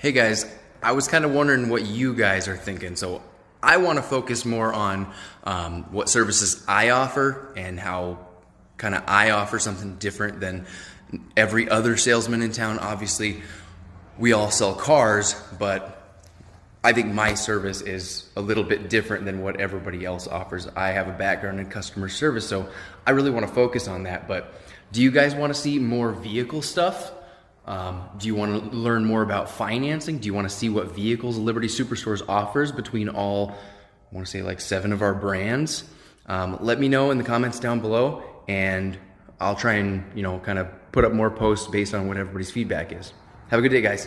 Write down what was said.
Hey guys, I was kind of wondering what you guys are thinking. So I want to focus more on um, what services I offer and how kind of I offer something different than every other salesman in town. Obviously, we all sell cars, but I think my service is a little bit different than what everybody else offers. I have a background in customer service, so I really want to focus on that. But do you guys want to see more vehicle stuff? Um, do you want to learn more about financing? Do you want to see what vehicles Liberty Superstores offers between all, I want to say like seven of our brands? Um, let me know in the comments down below, and I'll try and you know kind of put up more posts based on what everybody's feedback is. Have a good day, guys.